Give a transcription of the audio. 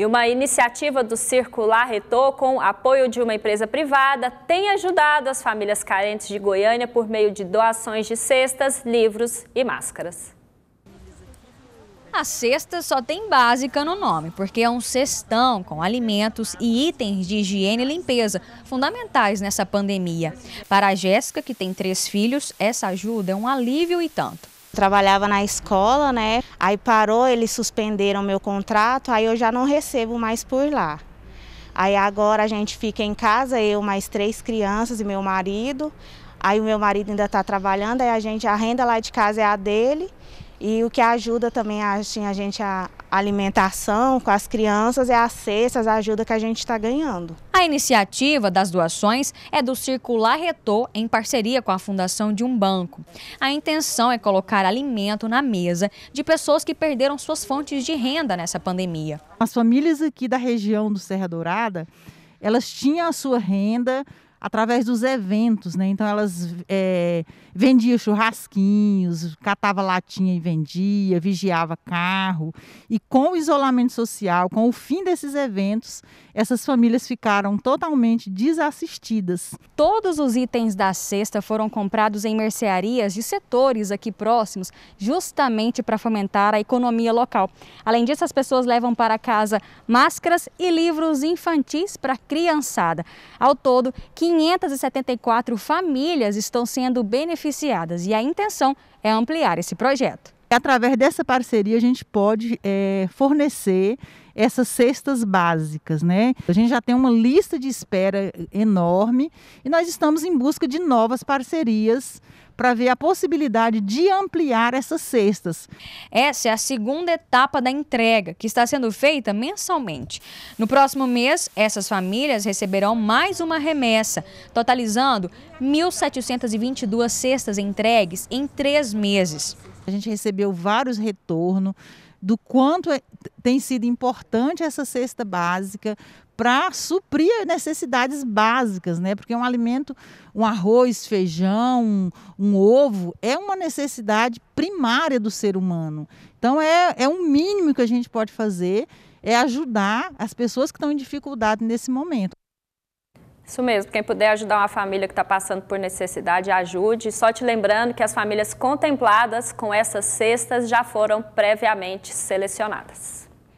E uma iniciativa do Circular Retor, com apoio de uma empresa privada, tem ajudado as famílias carentes de Goiânia por meio de doações de cestas, livros e máscaras. A cesta só tem básica no nome, porque é um cestão com alimentos e itens de higiene e limpeza, fundamentais nessa pandemia. Para a Jéssica, que tem três filhos, essa ajuda é um alívio e tanto. Trabalhava na escola, né? Aí parou, eles suspenderam meu contrato, aí eu já não recebo mais por lá. Aí agora a gente fica em casa, eu mais três crianças e meu marido. Aí o meu marido ainda está trabalhando, aí a gente, a renda lá de casa é a dele. E o que ajuda também assim, a gente a alimentação com as crianças é as cestas, a ajuda que a gente está ganhando. A iniciativa das doações é do Circular Retor em parceria com a fundação de um banco. A intenção é colocar alimento na mesa de pessoas que perderam suas fontes de renda nessa pandemia. As famílias aqui da região do Serra Dourada, elas tinham a sua renda através dos eventos, né? Então elas é, vendiam churrasquinhos, catava latinha e vendia, vigiava carro. E com o isolamento social, com o fim desses eventos, essas famílias ficaram totalmente desassistidas. Todos os itens da cesta foram comprados em mercearias de setores aqui próximos, justamente para fomentar a economia local. Além disso, as pessoas levam para casa máscaras e livros infantis para criançada. Ao todo, 574 famílias estão sendo beneficiadas e a intenção é ampliar esse projeto. Através dessa parceria, a gente pode é, fornecer essas cestas básicas, né? A gente já tem uma lista de espera enorme e nós estamos em busca de novas parcerias para ver a possibilidade de ampliar essas cestas. Essa é a segunda etapa da entrega, que está sendo feita mensalmente. No próximo mês, essas famílias receberão mais uma remessa, totalizando 1.722 cestas entregues em três meses. A gente recebeu vários retornos do quanto é, tem sido importante essa cesta básica para suprir necessidades básicas, né? Porque um alimento, um arroz, feijão, um, um, ovo, é uma necessidade primária do ser humano. Então é, é um mínimo que a gente pode fazer, é ajudar as pessoas que estão em dificuldade nesse momento. Isso mesmo, quem puder ajudar uma família que está passando por necessidade, ajude. Só te lembrando que as famílias contempladas com essas cestas já foram previamente selecionadas.